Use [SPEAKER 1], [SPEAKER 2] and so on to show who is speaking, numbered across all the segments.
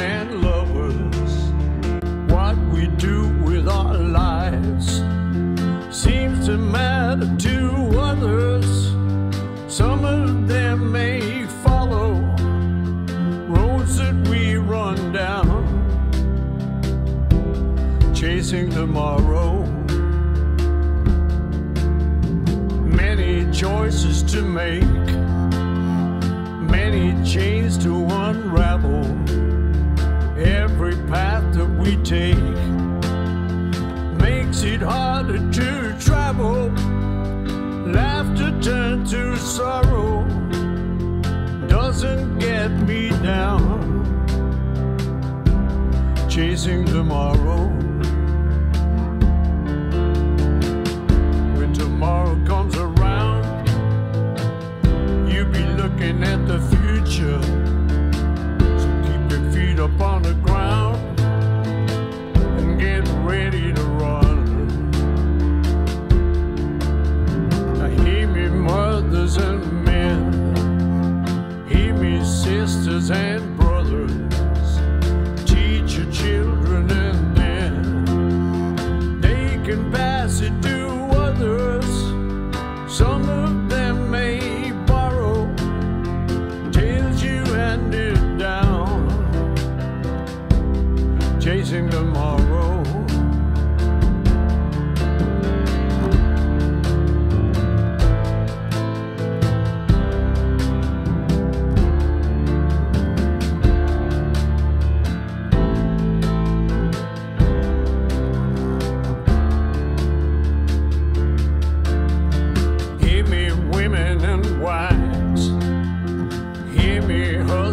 [SPEAKER 1] men lovers, what we do with our lives seems to matter to others. Some of them may follow roads that we run down, chasing tomorrow. Many choices to make, many chains to unravel. Makes it harder to travel. Laughter turned to sorrow doesn't get me down. Chasing tomorrow. When tomorrow comes around, you'll be looking at the future. So keep your feet up on the ground and brothers. Teach your children and then they can pass it to others. Some of them may borrow tales you handed down. Chasing tomorrow.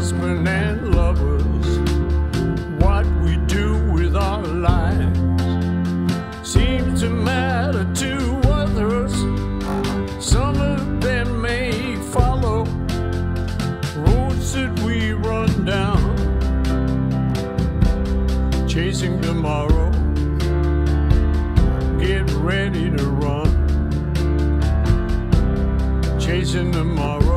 [SPEAKER 1] Husband and lovers. What we do with our lives seems to matter to others. Some of them may follow roads that we run down, chasing tomorrow. Get ready to run chasing tomorrow.